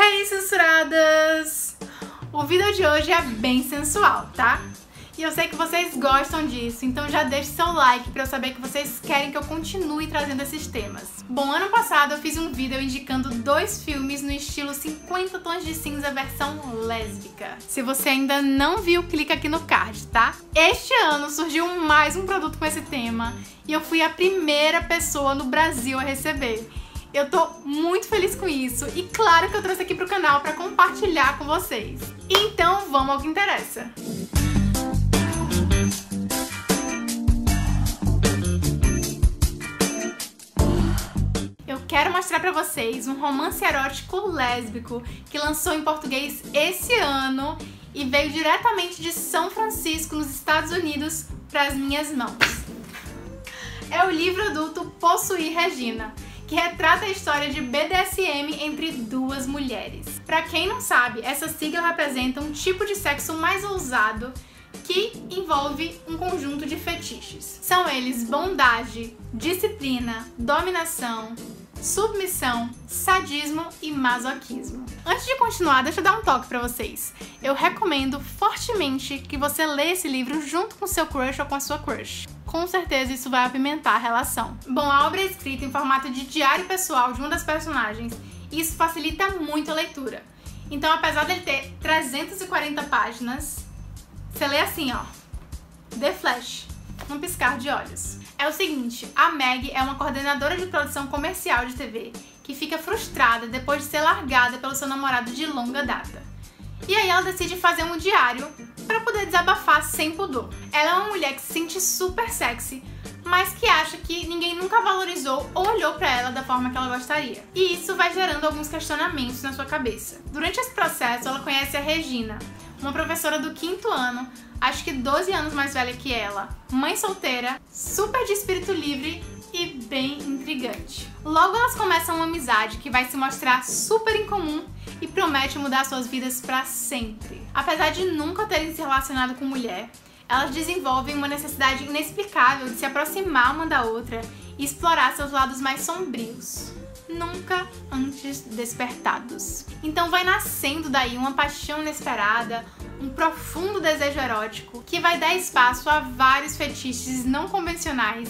Hey, censuradas! O vídeo de hoje é bem sensual, tá? E eu sei que vocês gostam disso, então já deixe seu like pra eu saber que vocês querem que eu continue trazendo esses temas. Bom, ano passado eu fiz um vídeo indicando dois filmes no estilo 50 tons de cinza versão lésbica. Se você ainda não viu, clica aqui no card, tá? Este ano surgiu mais um produto com esse tema e eu fui a primeira pessoa no Brasil a receber. Eu tô muito feliz com isso e claro que eu trouxe aqui pro canal para compartilhar com vocês. Então vamos ao que interessa. Eu quero mostrar pra vocês um romance erótico lésbico que lançou em português esse ano e veio diretamente de São Francisco, nos Estados Unidos, para as minhas mãos. É o livro adulto Possuir Regina, que retrata a história de BDSM entre duas mulheres. Para quem não sabe, essa sigla representa um tipo de sexo mais ousado que envolve um conjunto de fetiches. São eles bondade, disciplina, dominação, submissão, sadismo e masoquismo. Antes de continuar, deixa eu dar um toque para vocês. Eu recomendo fortemente que você leia esse livro junto com seu crush ou com a sua crush. Com certeza isso vai apimentar a relação. Bom, a obra é escrita em formato de diário pessoal de uma das personagens e isso facilita muito a leitura. Então, apesar dele ter 340 páginas, você lê assim, ó. The Flash, um piscar de olhos. É o seguinte, a Meg é uma coordenadora de produção comercial de TV que fica frustrada depois de ser largada pelo seu namorado de longa data. E aí ela decide fazer um diário para poder desabafar sem pudor. Ela é uma mulher que se sente super sexy, mas que acha que ninguém nunca valorizou ou olhou para ela da forma que ela gostaria. E isso vai gerando alguns questionamentos na sua cabeça. Durante esse processo, ela conhece a Regina, uma professora do quinto ano, acho que 12 anos mais velha que ela, mãe solteira, super de espírito livre e bem intrigante. Logo elas começam uma amizade que vai se mostrar super incomum e promete mudar suas vidas para sempre. Apesar de nunca terem se relacionado com mulher, elas desenvolvem uma necessidade inexplicável de se aproximar uma da outra e explorar seus lados mais sombrios nunca antes despertados. Então vai nascendo daí uma paixão inesperada, um profundo desejo erótico que vai dar espaço a vários fetiches não convencionais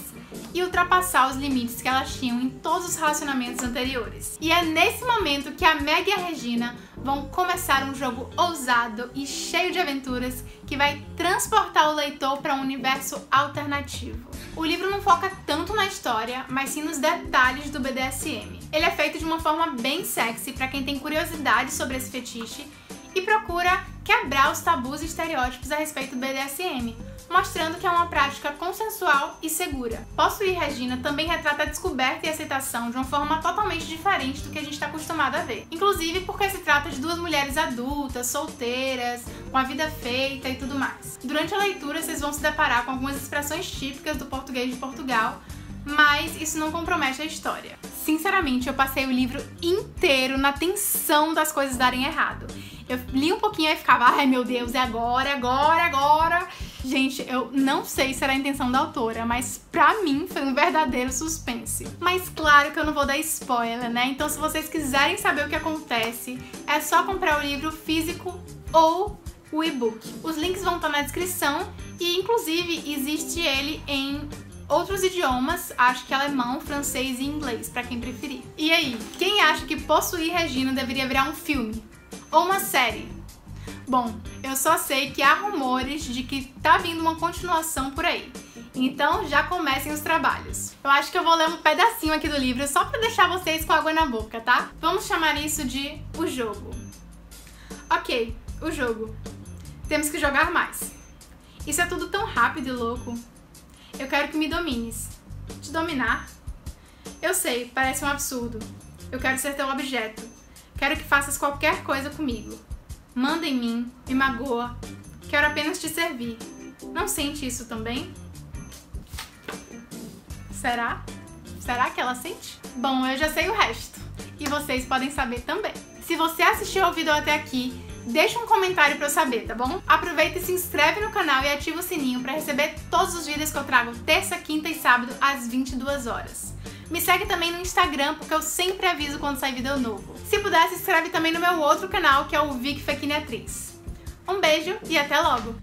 e ultrapassar os limites que elas tinham em todos os relacionamentos anteriores. E é nesse momento que a Meg e a Regina vão começar um jogo ousado e cheio de aventuras que vai transportar o leitor para um universo alternativo. O livro não foca tanto na história, mas sim nos detalhes do BDSM. Ele é feito de uma forma bem sexy para quem tem curiosidade sobre esse fetiche e procura quebrar os tabus e estereótipos a respeito do BDSM, mostrando que é uma prática consensual e segura. Possuir Regina também retrata a descoberta e aceitação de uma forma totalmente diferente do que a gente está acostumado a ver. Inclusive porque se trata de duas mulheres adultas, solteiras, com a vida feita e tudo mais. Durante a leitura, vocês vão se deparar com algumas expressões típicas do português de Portugal, mas isso não compromete a história. Sinceramente, eu passei o livro inteiro na tensão das coisas darem errado. Eu li um pouquinho e ficava, ai meu Deus, é agora, agora, agora. Gente, eu não sei se era a intenção da autora, mas pra mim foi um verdadeiro suspense. Mas claro que eu não vou dar spoiler, né? Então se vocês quiserem saber o que acontece, é só comprar o livro físico ou o e-book. Os links vão estar na descrição e inclusive existe ele em outros idiomas, acho que alemão, francês e inglês, para quem preferir. E aí, quem acha que Possuir Regina deveria virar um filme? Ou uma série? Bom, eu só sei que há rumores de que tá vindo uma continuação por aí. Então já comecem os trabalhos. Eu acho que eu vou ler um pedacinho aqui do livro só para deixar vocês com água na boca, tá? Vamos chamar isso de o jogo. Ok, o jogo. Temos que jogar mais. Isso é tudo tão rápido e louco. Eu quero que me domines. Te dominar? Eu sei, parece um absurdo. Eu quero ser teu objeto. Quero que faças qualquer coisa comigo. Manda em mim, me magoa. Quero apenas te servir. Não sente isso também? Será? Será que ela sente? Bom, eu já sei o resto. E vocês podem saber também. Se você assistiu ao vídeo até aqui, deixa um comentário para eu saber, tá bom? Aproveita e se inscreve no canal e ativa o sininho para receber todos os vídeos que eu trago terça, quinta e sábado às 22 horas. Me segue também no Instagram, porque eu sempre aviso quando sai vídeo novo. Se puder, se inscreve também no meu outro canal, que é o Vic Fekine Atriz. Um beijo e até logo!